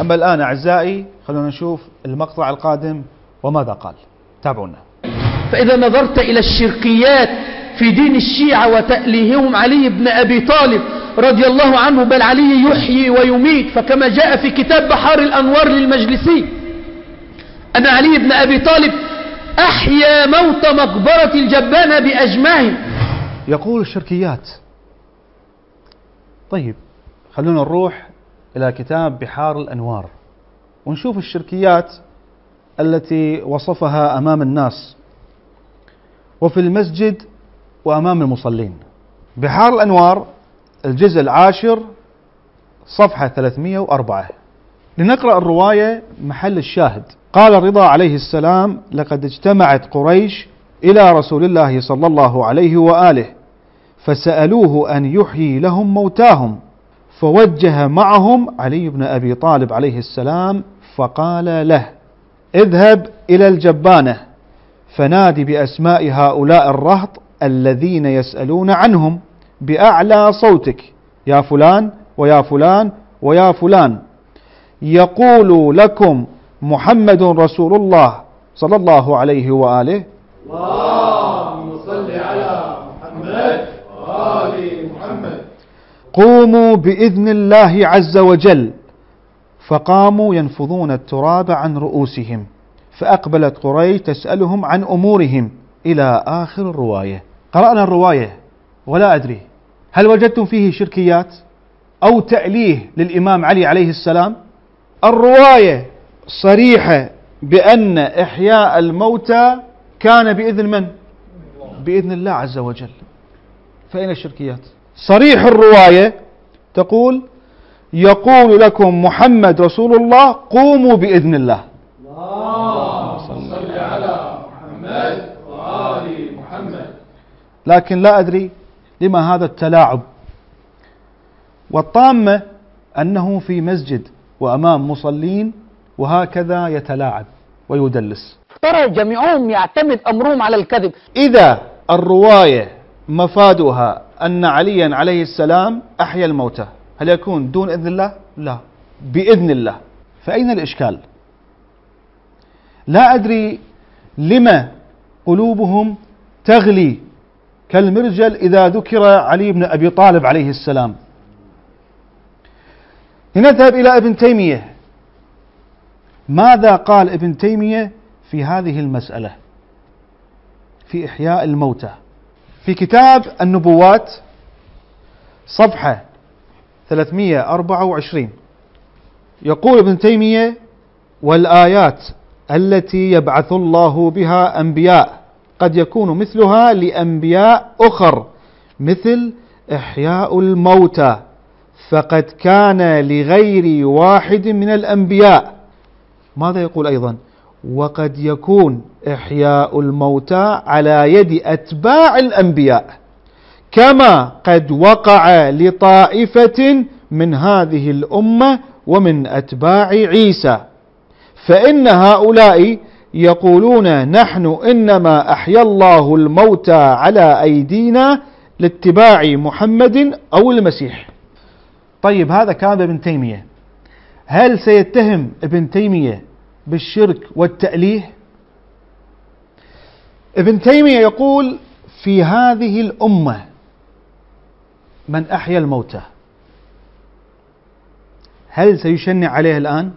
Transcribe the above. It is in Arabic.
أما الآن أعزائي خلونا نشوف المقطع القادم وماذا قال. تابعونا. فإذا نظرت إلى الشركيات في دين الشيعة وتأليههم علي بن أبي طالب رضي الله عنه بل علي يحيي ويميت فكما جاء في كتاب بحار الأنوار للمجلسي أن علي بن أبي طالب أحيا موت مقبرة الجبانة بأجمعهم يقول الشركيات طيب خلونا نروح إلى كتاب بحار الأنوار. ونشوف الشركيات التي وصفها أمام الناس وفي المسجد وأمام المصلين. بحار الأنوار الجزء العاشر صفحة 304 لنقرأ الرواية محل الشاهد. قال الرضا عليه السلام لقد اجتمعت قريش إلى رسول الله صلى الله عليه وآله فسألوه أن يحيي لهم موتاهم. فوجه معهم علي بن أبي طالب عليه السلام فقال له اذهب إلى الجبانة فنادي بأسماء هؤلاء الرهط الذين يسألون عنهم بأعلى صوتك يا فلان ويا فلان ويا فلان. يقول لكم محمد رسول الله صلى الله عليه وآله. اللهم صل على محمد وآل محمد قوموا بإذن الله عز وجل. فقاموا ينفضون التراب عن رؤوسهم فأقبلت قريش تسألهم عن أمورهم. إلى آخر الرواية. قرأنا الرواية ولا أدري. هل وجدتم فيه شركيات أو تأليه للإمام علي عليه السلام؟ الرواية صريحة بأن إحياء الموتى كان بإذن من؟ بإذن الله عز وجل. فأين الشركيات؟ صريح الرواية تقول يقول لكم محمد رسول الله قوموا بإذن الله. اللهم صل على محمد وآل محمد لكن لا أدري لما هذا التلاعب. والطامة أنه في مسجد وأمام مصلين وهكذا يتلاعب ويدلس. ترى جميعهم يعتمد أمرهم على الكذب. إذا الرواية مفادها أن عليا عليه السلام أحيا الموتى. هل يكون دون إذن الله؟ لا. بإذن الله. فأين الإشكال؟ لا أدري لما قلوبهم تغلي كالمرجل إذا ذكر علي بن أبي طالب عليه السلام. لنذهب إلى ابن تيمية. ماذا قال ابن تيمية في هذه المسألة؟ في إحياء الموتى. في كتاب النبوات صفحة 324 يقول ابن تيمية والآيات التي يبعث الله بها أنبياء قد يكون مثلها لأنبياء أخر مثل إحياء الموتى فقد كان لغير واحد من الأنبياء. ماذا يقول أيضا؟ وقد يكون إحياء الموتى على يد أتباع الأنبياء كما قد وقع لطائفة من هذه الأمة ومن أتباع عيسى. فإن هؤلاء يقولون نحن إنما أحيا الله الموتى على أيدينا لاتباع محمد أو المسيح. طيب هذا كان ابن تيمية. هل سيتهم ابن تيمية بالشرك والتأليه. ابن تيمية يقول في هذه الأمة من أحيا الموتى. هل سيشنع عليه الآن؟